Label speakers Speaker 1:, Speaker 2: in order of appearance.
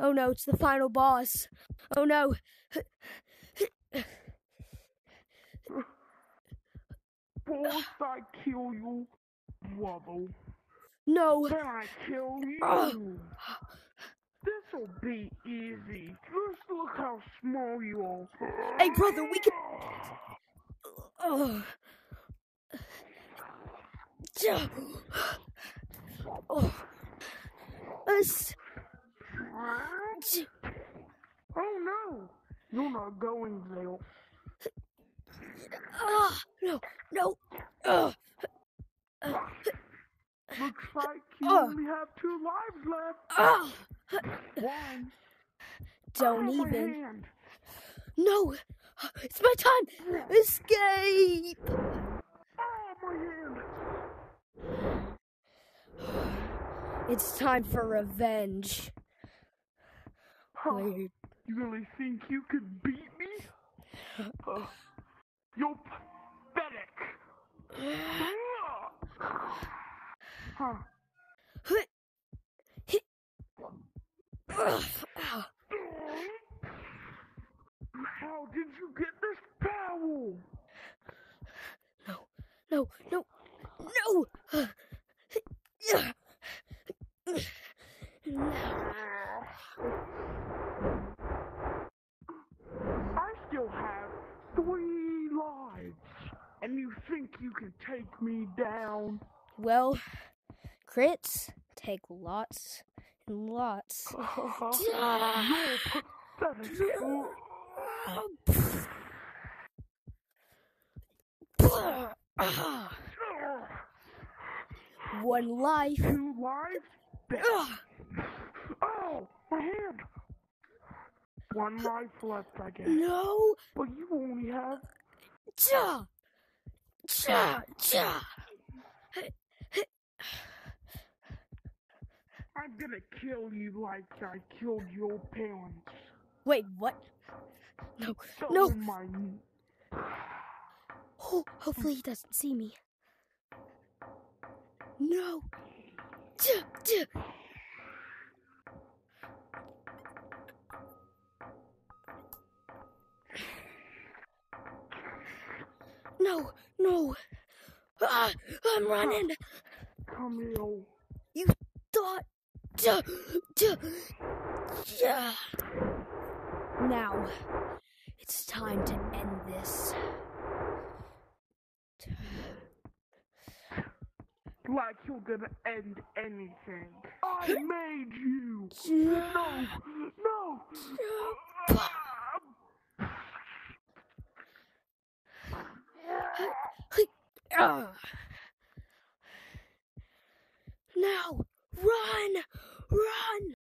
Speaker 1: Oh no, it's the final boss. Oh no.
Speaker 2: First I kill you, brother.
Speaker 1: No.
Speaker 2: Then I kill you. This'll be easy. Just look how small you are.
Speaker 1: Hey, brother, we can. Oh. Oh. Us.
Speaker 2: Oh no! You're not going there.
Speaker 1: Ah, no, no. Ugh.
Speaker 2: Looks like you
Speaker 1: Ugh.
Speaker 2: only have two lives left.
Speaker 1: Ah,
Speaker 2: One.
Speaker 1: don't
Speaker 2: Oh,
Speaker 1: even. No, it's my time. Escape.
Speaker 2: Oh, my hand.
Speaker 1: It's time for revenge.
Speaker 2: Huh. You really think you could beat me? Uh, you're pathetic. Huh. How did you get this power?
Speaker 1: No, no, no, no.
Speaker 2: I still have three lives, and you can take me down?
Speaker 1: Well, crits take lots and lots. One life.
Speaker 2: Two lives? Oh, my hand. One life left, I guess.
Speaker 1: No.
Speaker 2: But you only have.
Speaker 1: Ja. Ja.
Speaker 2: I'm gonna kill you like I killed your parents.
Speaker 1: Wait, what? No.
Speaker 2: Oh
Speaker 1: No.
Speaker 2: my.
Speaker 1: Oh, hopefully he doesn't see me. No. No, no. Ah, I'm running.
Speaker 2: Come here.
Speaker 1: You thought. Ja, ja, ja. Now, it's time to end this.
Speaker 2: Like you're gonna end anything. I made you. No, no.
Speaker 1: Ah. Now, run, run.